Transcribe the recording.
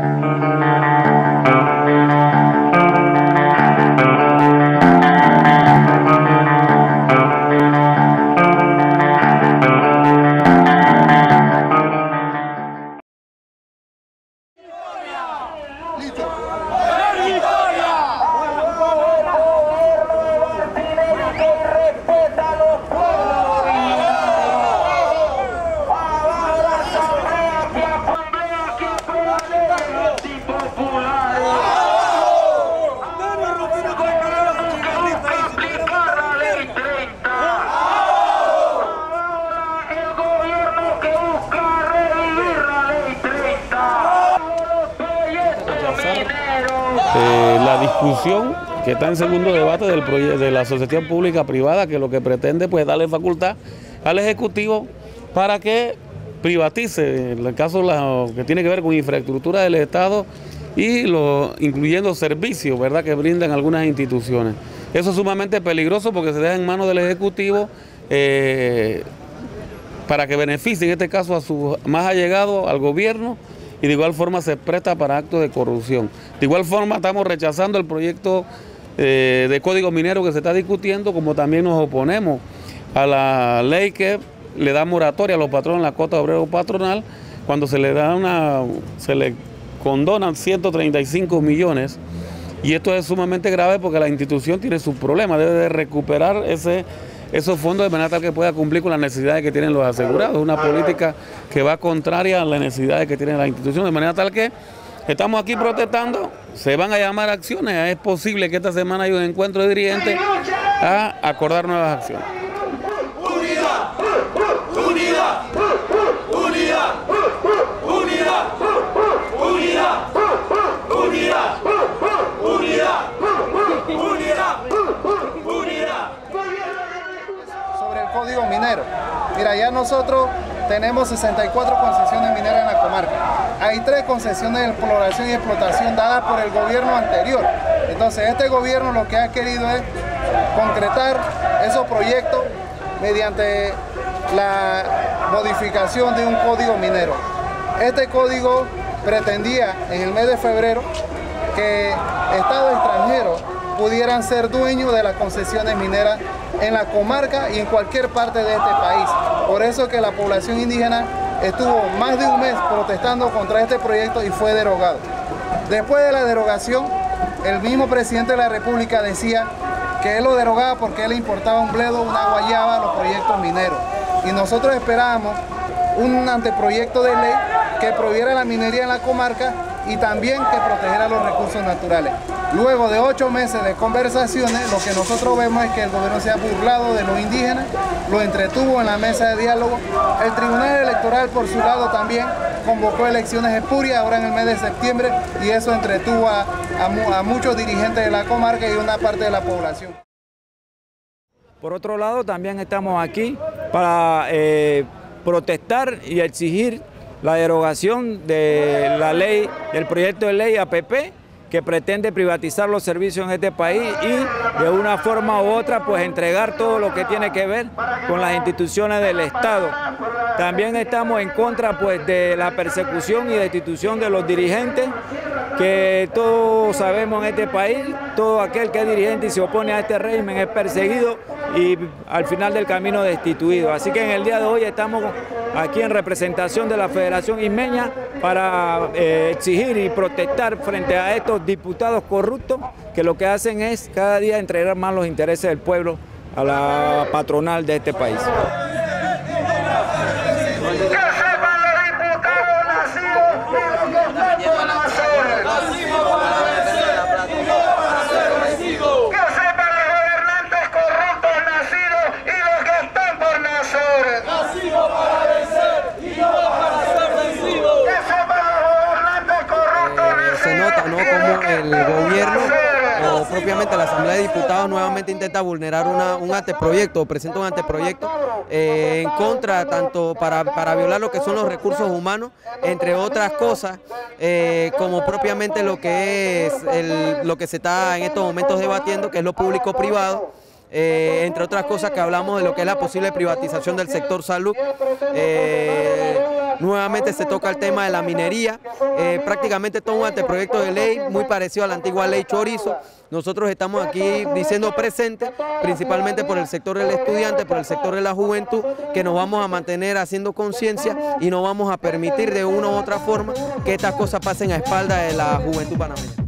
Música Eh, la discusión que está en segundo debate del de la asociación pública privada que lo que pretende pues darle facultad al ejecutivo para que privatice en el caso que tiene que ver con infraestructura del estado y lo, incluyendo servicios verdad que brindan algunas instituciones. Eso es sumamente peligroso porque se deja en manos del ejecutivo eh, para que beneficie en este caso a su más allegado al gobierno y de igual forma se presta para actos de corrupción. De igual forma estamos rechazando el proyecto eh, de código minero que se está discutiendo, como también nos oponemos a la ley que le da moratoria a los patrones en la cota obrero patronal cuando se le da una, se le condonan 135 millones y esto es sumamente grave porque la institución tiene sus problemas, debe de recuperar ese esos fondos de manera tal que pueda cumplir con las necesidades que tienen los asegurados. Una política que va contraria a las necesidades que tienen las instituciones, de manera tal que estamos aquí protestando, se van a llamar acciones, es posible que esta semana haya un encuentro de dirigentes a acordar nuevas acciones. Código minero. Mira, ya nosotros tenemos 64 concesiones mineras en la comarca. Hay tres concesiones de exploración y explotación dadas por el gobierno anterior. Entonces, este gobierno lo que ha querido es concretar esos proyectos mediante la modificación de un código minero. Este código pretendía en el mes de febrero que estados extranjeros pudieran ser dueños de las concesiones mineras en la comarca y en cualquier parte de este país. Por eso que la población indígena estuvo más de un mes protestando contra este proyecto y fue derogado. Después de la derogación, el mismo presidente de la República decía que él lo derogaba porque él importaba un bledo, una guayaba a los proyectos mineros. Y nosotros esperábamos un anteproyecto de ley que prohibiera la minería en la comarca y también que protegiera los recursos naturales. Luego de ocho meses de conversaciones, lo que nosotros vemos es que el gobierno se ha burlado de los indígenas, lo entretuvo en la mesa de diálogo. El Tribunal Electoral, por su lado, también convocó elecciones espurias ahora en el mes de septiembre y eso entretuvo a, muchos dirigentes de la comarca y una parte de la población. Por otro lado, también estamos aquí para eh, protestar y exigir la derogación de la ley, del proyecto de ley APP, que pretende privatizar los servicios en este país y de una forma u otra pues entregar todo lo que tiene que ver con las instituciones del Estado. También estamos en contra pues de la persecución y destitución de los dirigentes que todos sabemos en este país, todo aquel que es dirigente y se opone a este régimen es perseguido y al final del camino destituido. Así que en el día de hoy estamos aquí en representación de la Federación Ismeña para eh, exigir y protestar frente a estos diputados corruptos que lo que hacen es cada día entregar más los intereses del pueblo a la patronal de este país. El gobierno o propiamente la Asamblea de Diputados nuevamente intenta vulnerar un anteproyecto o presenta un anteproyecto eh, en contra tanto para, violar lo que son los recursos humanos, entre otras cosas, eh, como propiamente lo que es lo que se está en estos momentos debatiendo, que es lo público-privado. Eh, entre otras cosas que hablamos de lo que es la posible privatización del sector salud nuevamente se toca el tema de la minería, eh, prácticamente todo un anteproyecto de ley muy parecido a la antigua ley Chorizo. Nosotros estamos aquí diciendo presente, principalmente por el sector del estudiante, por el sector de la juventud, que nos vamos a mantener haciendo conciencia y no vamos a permitir de una u otra forma que estas cosas pasen a espalda de la juventud panameña.